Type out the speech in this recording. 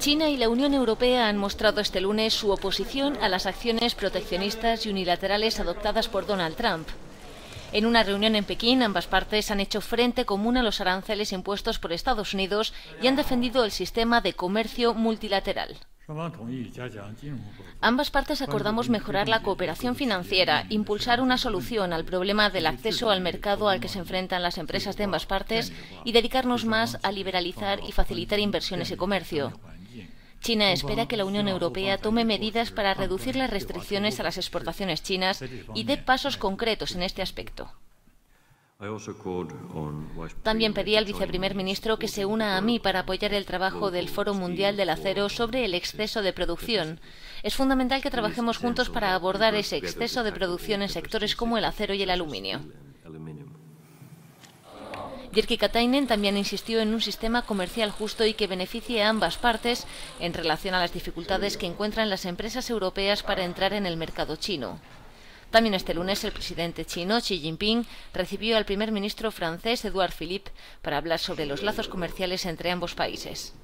China y la Unión Europea han mostrado este lunes su oposición a las acciones proteccionistas y unilaterales adoptadas por Donald Trump. En una reunión en Pekín, ambas partes han hecho frente común a los aranceles impuestos por Estados Unidos y han defendido el sistema de comercio multilateral. Ambas partes acordamos mejorar la cooperación financiera, impulsar una solución al problema del acceso al mercado al que se enfrentan las empresas de ambas partes y dedicarnos más a liberalizar y facilitar inversiones y comercio. China espera que la Unión Europea tome medidas para reducir las restricciones a las exportaciones chinas y dé pasos concretos en este aspecto. También pedí al viceprimer ministro que se una a mí para apoyar el trabajo del Foro Mundial del Acero sobre el exceso de producción. Es fundamental que trabajemos juntos para abordar ese exceso de producción en sectores como el acero y el aluminio. Jirki Katainen también insistió en un sistema comercial justo y que beneficie a ambas partes en relación a las dificultades que encuentran las empresas europeas para entrar en el mercado chino. También este lunes el presidente chino Xi Jinping recibió al primer ministro francés Edouard Philippe para hablar sobre los lazos comerciales entre ambos países.